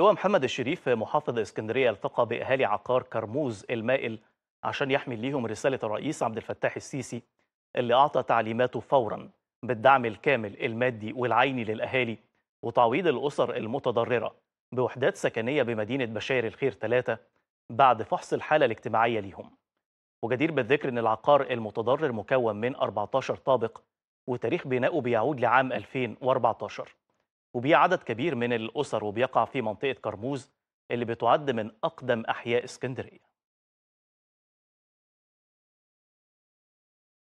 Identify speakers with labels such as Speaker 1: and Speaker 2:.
Speaker 1: اللواء محمد الشريف محافظ اسكندرية التقى بأهالي عقار كرموز المائل عشان يحمل ليهم رسالة الرئيس عبد الفتاح السيسي اللي أعطى تعليماته فورا بالدعم الكامل المادي والعيني للأهالي وتعويض الأسر المتضررة بوحدات سكنية بمدينة بشاير الخير ثلاثة بعد فحص الحالة الاجتماعية ليهم. وجدير بالذكر إن العقار المتضرر مكون من 14 طابق وتاريخ بنائه بيعود لعام 2014 وبيه عدد كبير من الأسر وبيقع في منطقة كرموز اللي بتعد من أقدم أحياء اسكندرية.